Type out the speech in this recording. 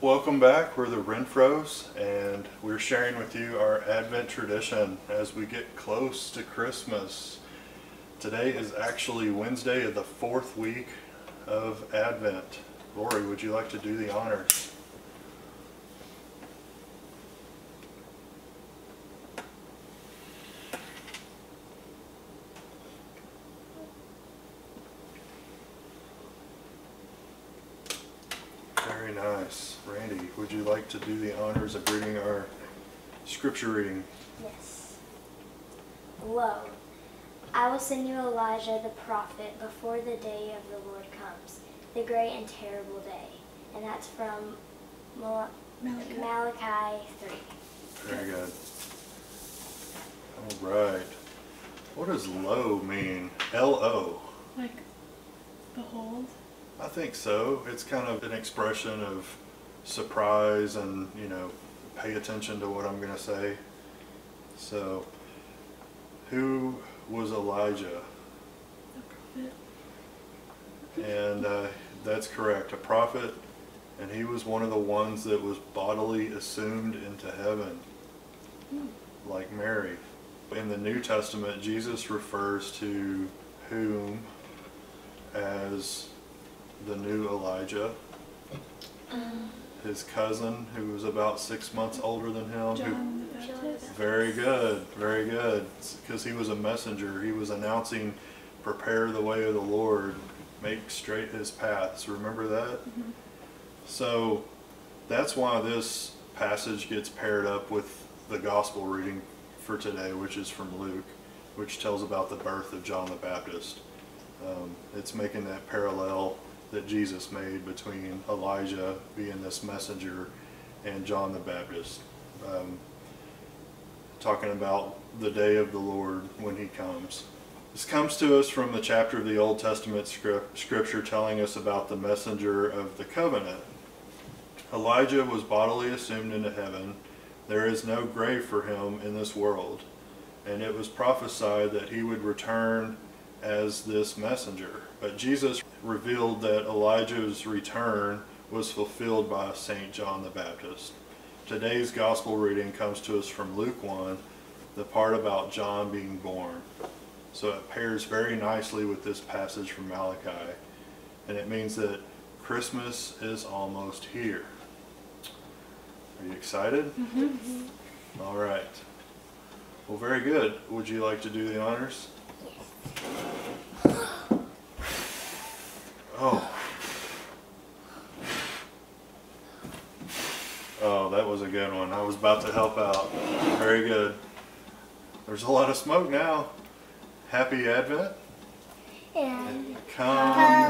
Welcome back. We're the Renfros, and we're sharing with you our Advent tradition as we get close to Christmas. Today is actually Wednesday of the fourth week of Advent. Lori, would you like to do the honors? Very nice. Randy, would you like to do the honors of reading our scripture reading? Yes. Lo, I will send you Elijah the prophet before the day of the Lord comes, the great and terrible day. And that's from Mal- Malachi. Malachi 3. Very good. All right. What does lo mean? L-O. Like, behold. I think so. It's kind of an expression of surprise and, you know, pay attention to what I'm going to say. So, who was Elijah? And uh, that's correct, a prophet. And he was one of the ones that was bodily assumed into heaven, like Mary. In the New Testament, Jesus refers to whom as the new Elijah, his cousin, who was about six months older than him. who- John the very good, very good. Because he was a messenger. He was announcing, prepare the way of the Lord, make straight his paths. Remember that? So that's why this passage gets paired up with the gospel reading for today, which is from Luke, which tells about the birth of John the Baptist. Um, it's making that parallel that Jesus made between Elijah being this messenger and John the Baptist. Um, talking about the day of the Lord when he comes. This comes to us from the chapter of the Old Testament script, scripture telling us about the messenger of the covenant. Elijah was bodily assumed into heaven. There is no grave for him in this world. And it was prophesied that he would return as this messenger. But Jesus revealed that Elijah's return was fulfilled by St. John the Baptist. Today's gospel reading comes to us from Luke 1, the part about John being born. So it pairs very nicely with this passage from Malachi. And it means that Christmas is almost here. Are you excited? Mm-hmm. All right. Well, very good. Would you like to do the honors? Oh. Oh, that was a good one. I was about to help out. Very good. There's a lot of smoke now. Happy Advent. And Come, Come,